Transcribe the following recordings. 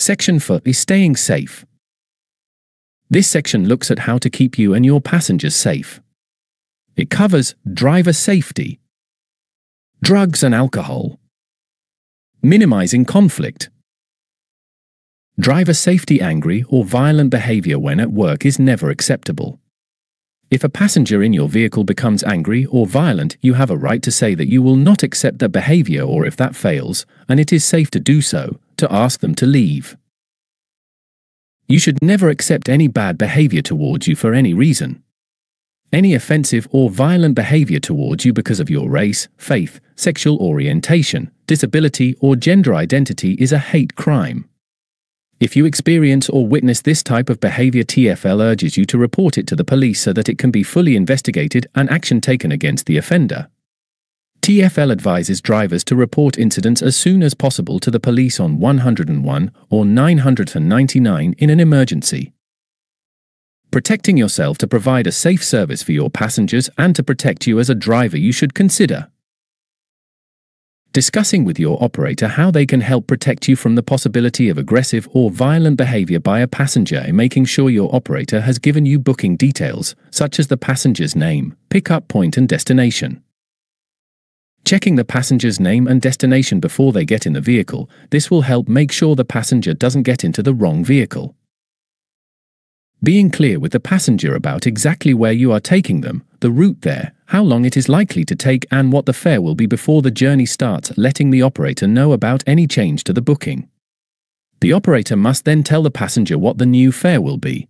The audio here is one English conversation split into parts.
Section 4 is Staying Safe. This section looks at how to keep you and your passengers safe. It covers driver safety, drugs and alcohol, minimizing conflict, driver safety angry or violent behavior when at work is never acceptable. If a passenger in your vehicle becomes angry or violent, you have a right to say that you will not accept that behavior or if that fails, and it is safe to do so, to ask them to leave. You should never accept any bad behavior towards you for any reason. Any offensive or violent behavior towards you because of your race, faith, sexual orientation, disability, or gender identity is a hate crime. If you experience or witness this type of behavior, TFL urges you to report it to the police so that it can be fully investigated and action taken against the offender. TFL advises drivers to report incidents as soon as possible to the police on 101 or 999 in an emergency. Protecting yourself to provide a safe service for your passengers and to protect you as a driver you should consider. Discussing with your operator how they can help protect you from the possibility of aggressive or violent behavior by a passenger making sure your operator has given you booking details, such as the passenger's name, pickup point and destination. Checking the passenger's name and destination before they get in the vehicle, this will help make sure the passenger doesn't get into the wrong vehicle. Being clear with the passenger about exactly where you are taking them, the route there, how long it is likely to take and what the fare will be before the journey starts letting the operator know about any change to the booking. The operator must then tell the passenger what the new fare will be,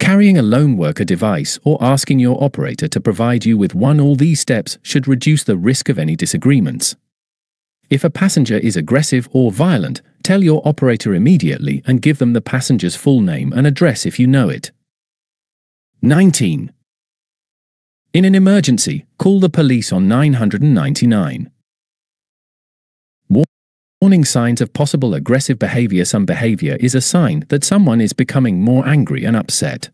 Carrying a lone worker device or asking your operator to provide you with one all these steps should reduce the risk of any disagreements. If a passenger is aggressive or violent, tell your operator immediately and give them the passenger's full name and address if you know it. 19. In an emergency, call the police on 999. Warning signs of possible aggressive behavior Some behavior is a sign that someone is becoming more angry and upset.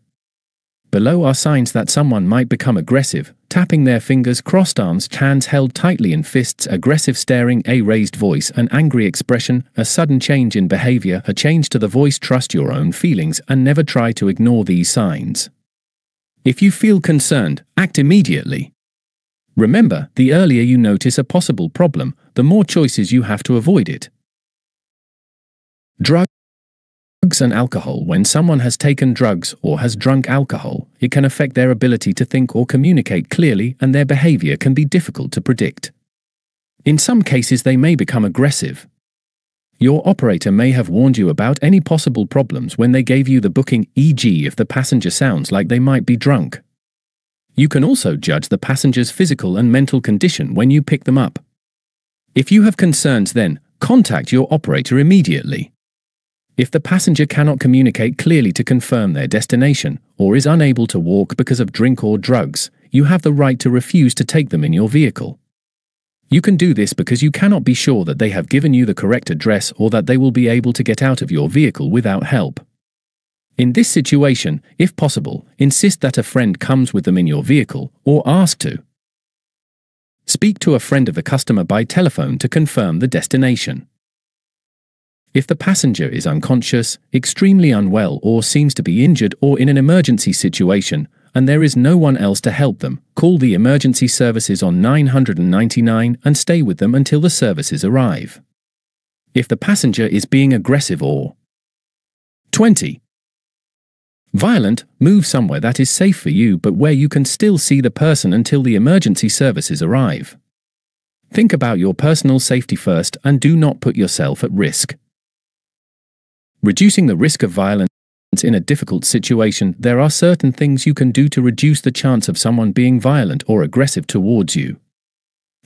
Below are signs that someone might become aggressive, tapping their fingers, crossed arms, hands held tightly in fists, aggressive staring, a raised voice, an angry expression, a sudden change in behavior, a change to the voice. Trust your own feelings and never try to ignore these signs. If you feel concerned, act immediately. Remember, the earlier you notice a possible problem, the more choices you have to avoid it. Drugs and alcohol When someone has taken drugs or has drunk alcohol, it can affect their ability to think or communicate clearly and their behavior can be difficult to predict. In some cases they may become aggressive. Your operator may have warned you about any possible problems when they gave you the booking e.g. if the passenger sounds like they might be drunk. You can also judge the passenger's physical and mental condition when you pick them up. If you have concerns then, contact your operator immediately. If the passenger cannot communicate clearly to confirm their destination, or is unable to walk because of drink or drugs, you have the right to refuse to take them in your vehicle. You can do this because you cannot be sure that they have given you the correct address or that they will be able to get out of your vehicle without help. In this situation, if possible, insist that a friend comes with them in your vehicle or ask to. Speak to a friend of the customer by telephone to confirm the destination. If the passenger is unconscious, extremely unwell, or seems to be injured or in an emergency situation, and there is no one else to help them, call the emergency services on 999 and stay with them until the services arrive. If the passenger is being aggressive or 20. Violent, move somewhere that is safe for you but where you can still see the person until the emergency services arrive. Think about your personal safety first and do not put yourself at risk. Reducing the risk of violence in a difficult situation, there are certain things you can do to reduce the chance of someone being violent or aggressive towards you.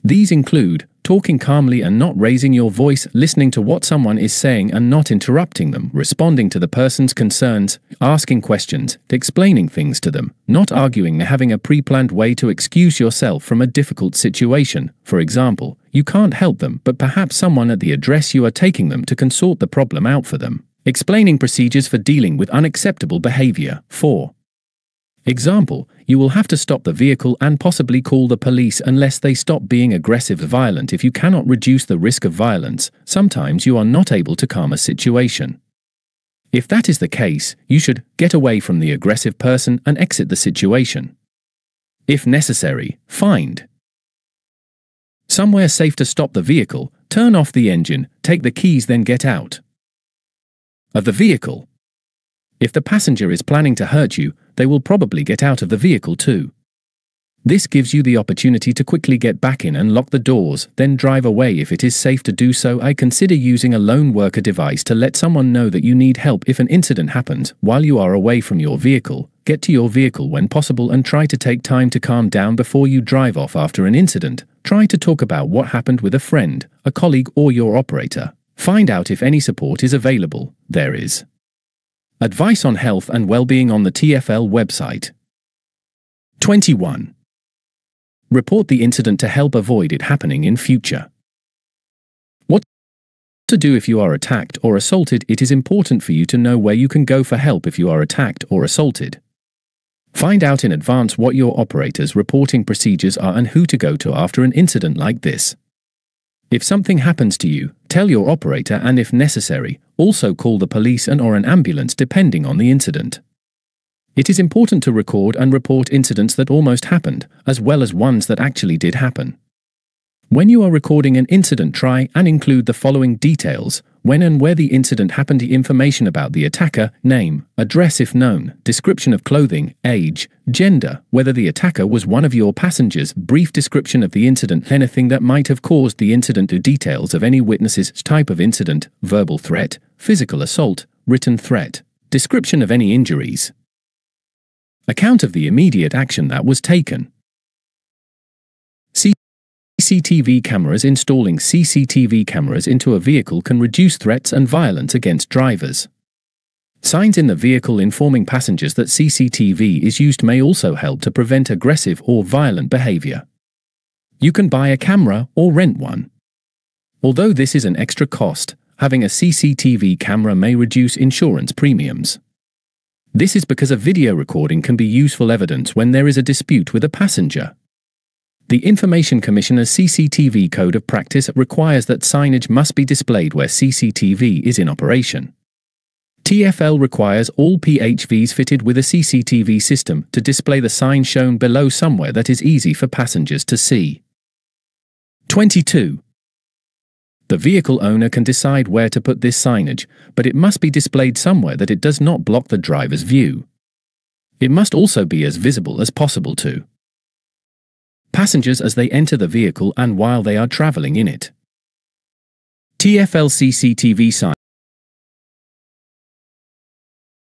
These include talking calmly and not raising your voice, listening to what someone is saying and not interrupting them, responding to the person's concerns, asking questions, explaining things to them, not arguing, having a pre planned way to excuse yourself from a difficult situation. For example, you can't help them, but perhaps someone at the address you are taking them to can sort the problem out for them. Explaining procedures for dealing with unacceptable behavior. 4. Example, you will have to stop the vehicle and possibly call the police unless they stop being aggressive violent. If you cannot reduce the risk of violence, sometimes you are not able to calm a situation. If that is the case, you should get away from the aggressive person and exit the situation. If necessary, find somewhere safe to stop the vehicle, turn off the engine, take the keys then get out of the vehicle. If the passenger is planning to hurt you, they will probably get out of the vehicle too. This gives you the opportunity to quickly get back in and lock the doors, then drive away if it is safe to do so. I consider using a lone worker device to let someone know that you need help if an incident happens while you are away from your vehicle. Get to your vehicle when possible and try to take time to calm down before you drive off after an incident. Try to talk about what happened with a friend, a colleague, or your operator. Find out if any support is available. There is. Advice on health and well-being on the TFL website. 21. Report the incident to help avoid it happening in future. What to do if you are attacked or assaulted It is important for you to know where you can go for help if you are attacked or assaulted. Find out in advance what your operator's reporting procedures are and who to go to after an incident like this. If something happens to you, tell your operator and if necessary, also call the police and or an ambulance depending on the incident. It is important to record and report incidents that almost happened, as well as ones that actually did happen. When you are recording an incident, try and include the following details when and where the incident happened, information about the attacker, name, address if known, description of clothing, age, gender, whether the attacker was one of your passengers, brief description of the incident, anything that might have caused the incident, details of any witnesses, type of incident, verbal threat, physical assault, written threat, description of any injuries, account of the immediate action that was taken, CCTV cameras Installing CCTV cameras into a vehicle can reduce threats and violence against drivers. Signs in the vehicle informing passengers that CCTV is used may also help to prevent aggressive or violent behavior. You can buy a camera or rent one. Although this is an extra cost, having a CCTV camera may reduce insurance premiums. This is because a video recording can be useful evidence when there is a dispute with a passenger. The Information Commissioner's CCTV Code of Practice requires that signage must be displayed where CCTV is in operation. TFL requires all PHVs fitted with a CCTV system to display the sign shown below somewhere that is easy for passengers to see. 22. The vehicle owner can decide where to put this signage, but it must be displayed somewhere that it does not block the driver's view. It must also be as visible as possible to passengers as they enter the vehicle and while they are traveling in it. TFL CCTV sign